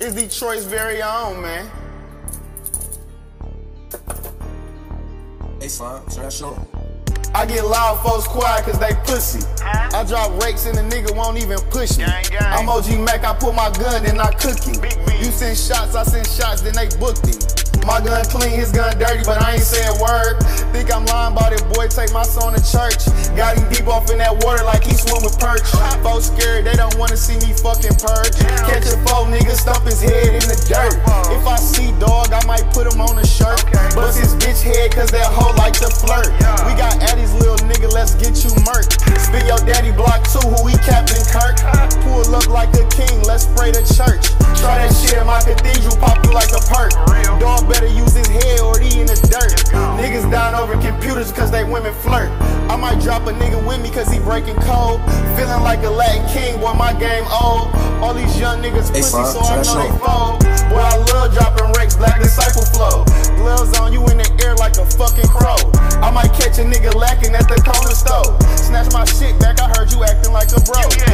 It's Detroit's very own, man. Hey, slime, turn that shit on. I get loud folks quiet cause they pussy. I drop rakes and the nigga won't even push me. Gang, gang. I'm OG Mac, I pull my gun and I cook him. Big B. You send shots, I send shots, then they booked him. My gun clean, his gun dirty, but I ain't saying a word. Think I'm lying about it, boy, take my son to church. Got him deep off in that water like he swim with perch. Folks scared, they don't wanna see me fucking purge. Catch a foe, put him on a shirt. Okay. Bust his bitch head, cause that hoe like to flirt. Yeah. We got Addy's little nigga, let's get you murked. Spit your daddy block too, who we Captain Kirk. Pull up like a king, let's spray the church. Try that shit in my cathedral, pop you like a perk. Dog better use his head or he in the dirt. Niggas down over computers cause they women flirt. I might drop a nigga with me cause he breaking code. Feeling like a Latin king, boy, my game old. All these young niggas pussy, so I know they on. fold. Boy, I love dropping Rex, like a bro.